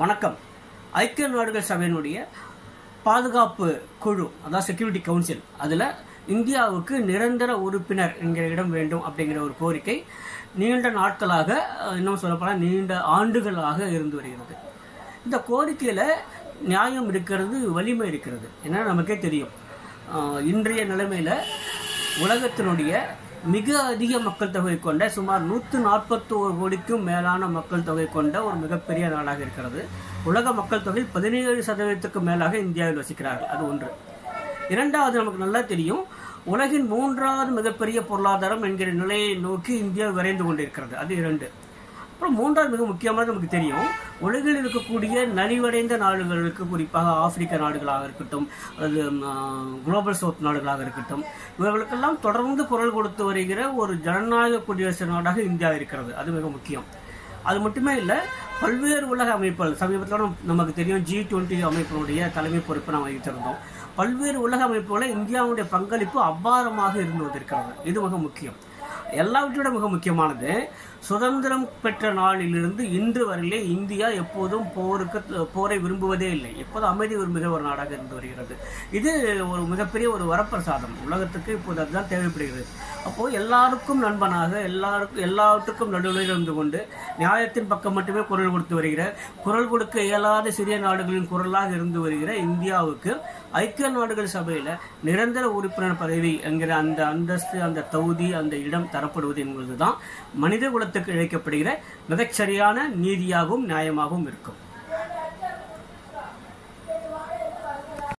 வணக்கம். ஐக்கிய நாடுகள் சபையினுடைய பாதுகாப்பு குழு அதாவது செக்யூரிட்டி கவுன்சில் அதில் இந்தியாவுக்கு நிரந்தர உறுப்பினர் என்கிற இடம் வேண்டும் அப்படிங்கிற ஒரு கோரிக்கை நீண்ட நாட்களாக இன்னும் சொல்லப்போனால் நீண்ட ஆண்டுகளாக இருந்து வருகிறது. இந்த கோரிக்கையில் நியாயம் இருக்கிறது வலிமை இருக்கிறது. ஏன்னா நமக்கே தெரியும். இன்றைய நிலைமையில் உலகத்தினுடைய மிக அதிக மக்கள் தொகை கொண்ட சுமார் நூற்று நாற்பத்தோரு கோடிக்கும் மேலான மக்கள் தொகை கொண்ட ஒரு மிகப்பெரிய நாடாக இருக்கிறது. உலக மக்கள் தொகை பதினேழு சதவீதத்துக்கு மேலாக இந்தியாவில் வசிக்கிறார்கள். அது ஒன்று. இரண்டாவது நமக்கு நல்லா தெரியும். உலகின் மூன்றாவது மிகப்பெரிய பொருளாதாரம் என்கிற நிலையை நோக்கி இந்தியா விரைந்து கொண்டிருக்கிறது. அது இரண்டு. அப்புறம் மூன்றாவது மிக முக்கியமானது நமக்கு தெரியும். உலகில் இருக்கக்கூடிய நலிவடைந்த நாடுகளுக்கு குறிப்பாக ஆப்பிரிக்க நாடுகளாக இருக்கட்டும் அல்லது குளோபல் சவுத் நாடுகளாக இருக்கட்டும் இவர்களுக்கெல்லாம் தொடர்ந்து குரல் கொடுத்து வருகிற ஒரு ஜனநாயக குடியரசு நாடாக இந்தியா இருக்கிறது. அது மிக முக்கியம். அது மட்டுமே இல்லை பல்வேறு உலக அமைப்புகள் சமீபத்தில் நமக்கு தெரியும் ஜி டுவெண்ட்டி அமைப்பினுடைய தலைமை பொறுப்பை நாம் வகித்திருந்தோம். பல்வேறு உலக அமைப்புகளில் இந்தியாவுடைய பங்களிப்பு அபாரமாக இருந்து வந்திருக்கிறது இது மிக முக்கியம். எல்லாவற்றை மிக முக்கியமானது சுதந்திரம் பெற்ற நாளிலிருந்து இன்று வரையிலே இந்தியா எப்போதும் போருக்கு போரை விரும்புவதே இல்லை. எப்போதும் அமைதி விரும்புகிற ஒரு நாடாக இருந்து வருகிறது. இது ஒரு மிகப்பெரிய ஒரு வரப்பிரசாதம். உலகத்துக்கு இப்போது அதுதான் தேவைப்படுகிறது. அப்போ எல்லாருக்கும் நண்பனாக எல்லாருக்கும் எல்லாவற்றுக்கும் நடுவில் இருந்து கொண்டு நியாயத்தின் பக்கம் மட்டுமே குரல் கொடுத்து வருகிற குரல் கொடுக்க இயலாத சிறிய நாடுகளின் குரலாக இருந்து வருகிற இந்தியாவுக்கு ஐக்கிய நாடுகள் சபையில் நிரந்தர உறுப்பினர் பதவி என்கிற அந்த அந்தஸ்து அந்த தகுதி அந்த இடம் தரப்படுவது என்பதுதான் மனித குலத்துக்கு இழைக்கப்படுகிற மிகச்சரியான நீதியாகவும் நியாயமாகவும் இருக்கும்.